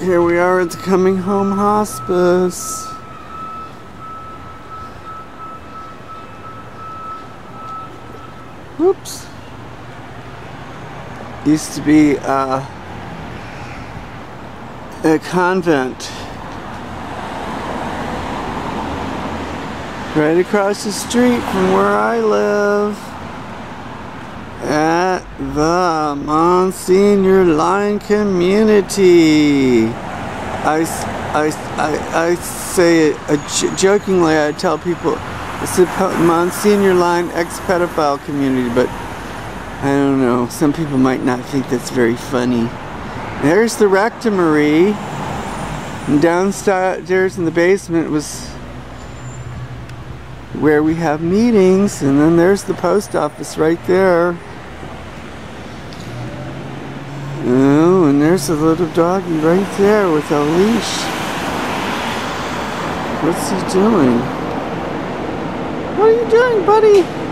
Here we are at the Coming Home Hospice. Whoops. Used to be uh, a convent. Right across the street from where I live. At the Monsignor Line Community. I, I, I, I say it uh, jokingly, I tell people it's the Monsignor Line ex-pedophile community, but I don't know. Some people might not think that's very funny. There's the rectory. And downstairs in the basement was where we have meetings. And then there's the post office right there. Oh, and there's a little doggy right there with a leash. What's he doing? What are you doing, buddy?